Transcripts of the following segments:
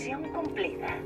Misión cumplida.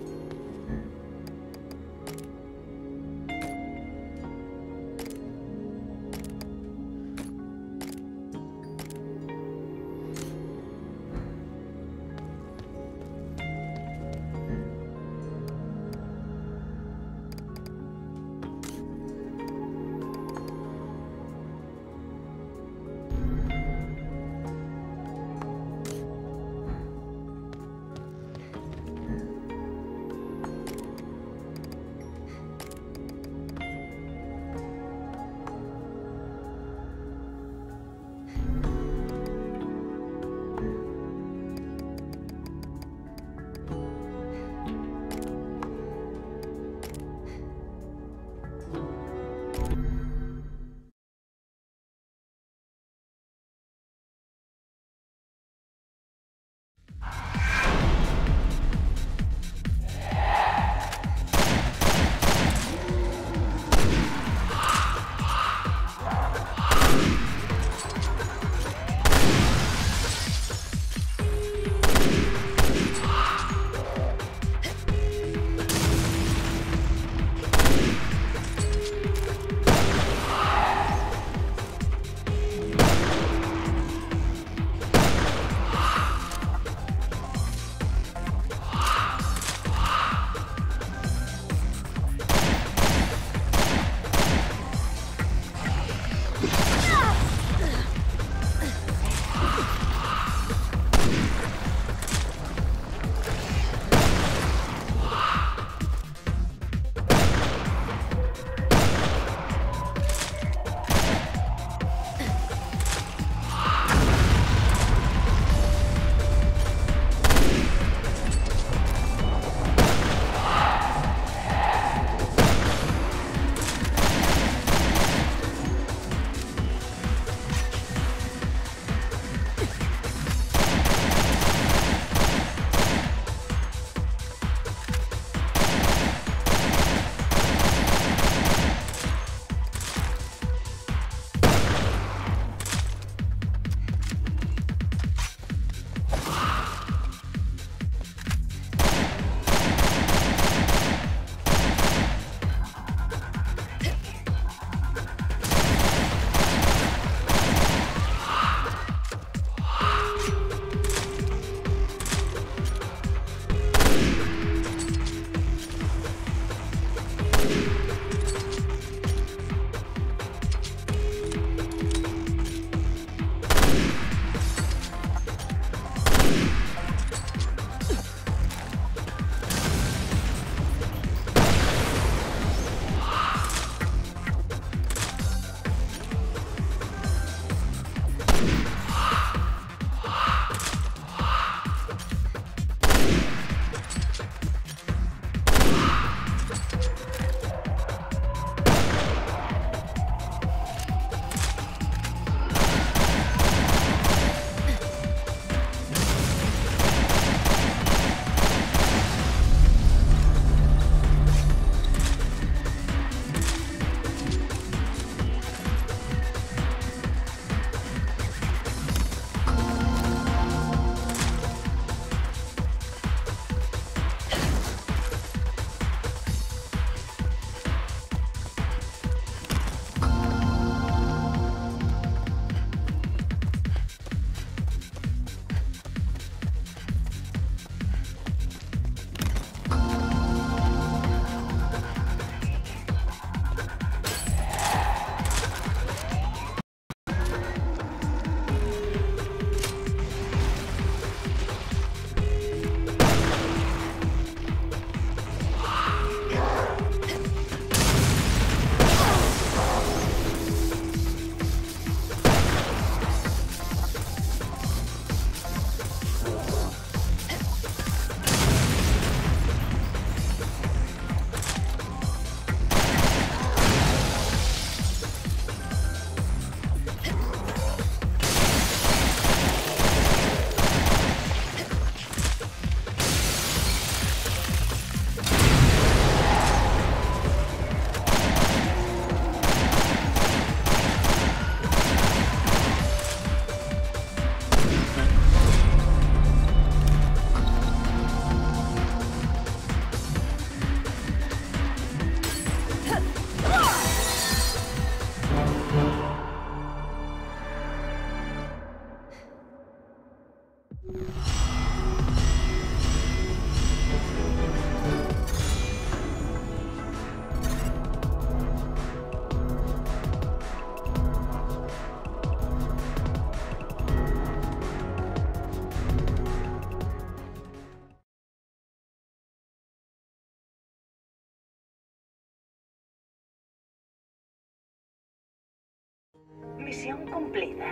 Misión cumplida.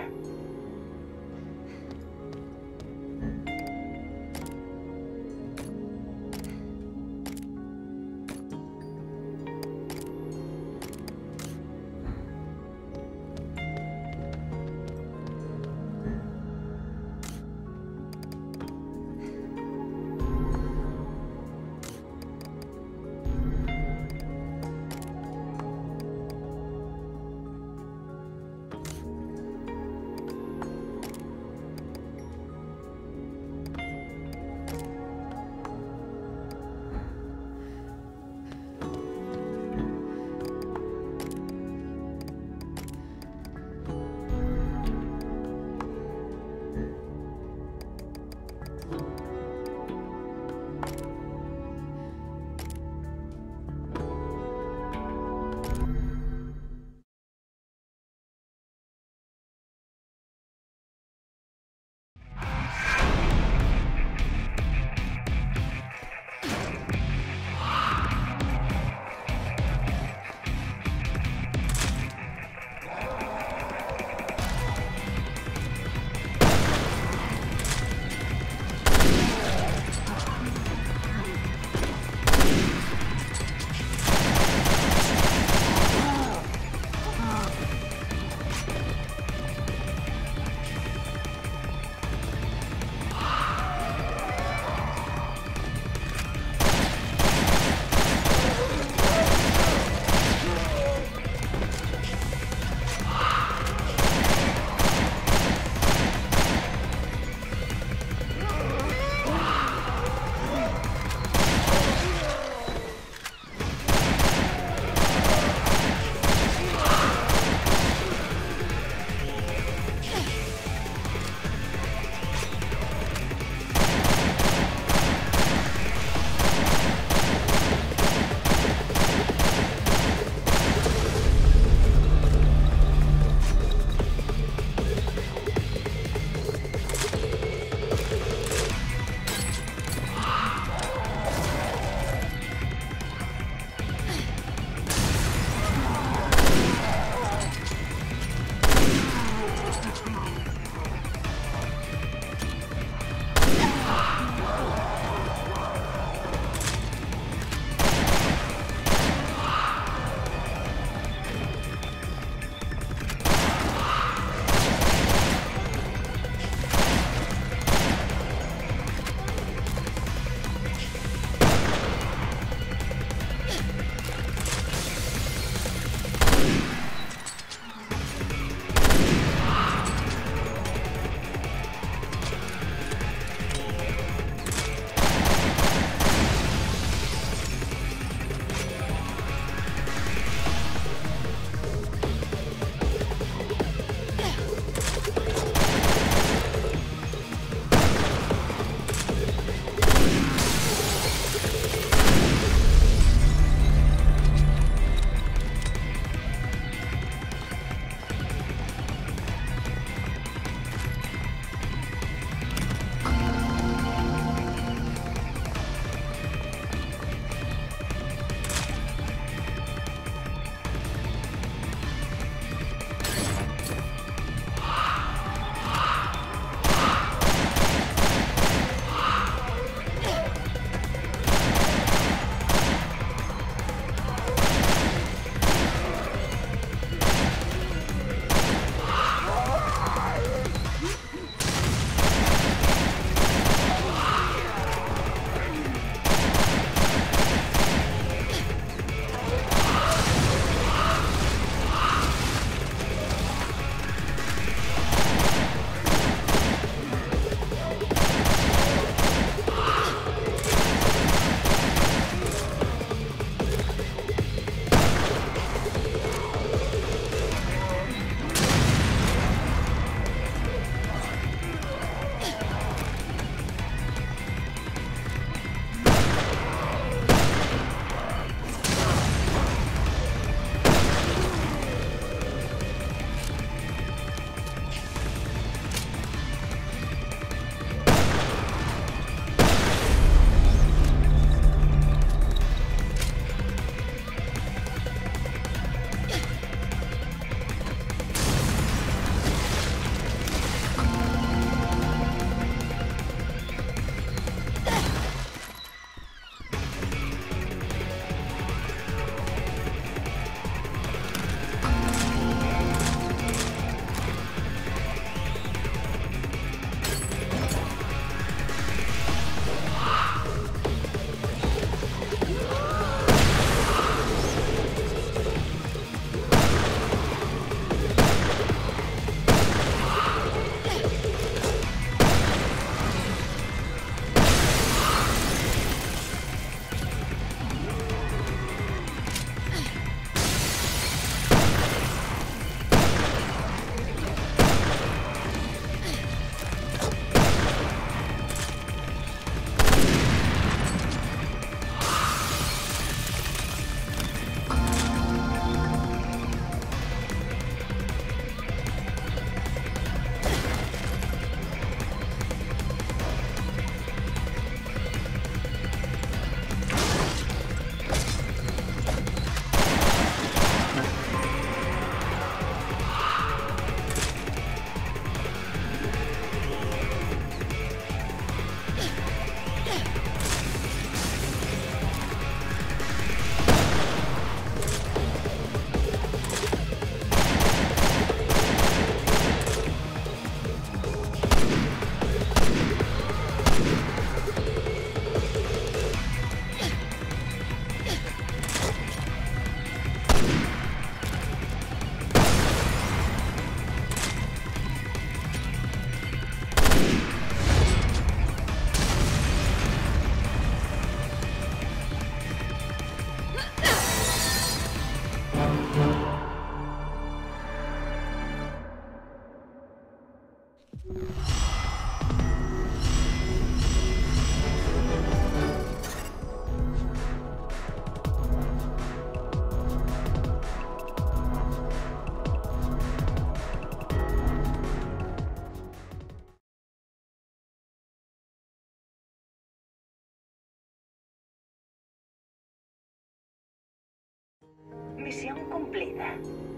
Misión cumplida.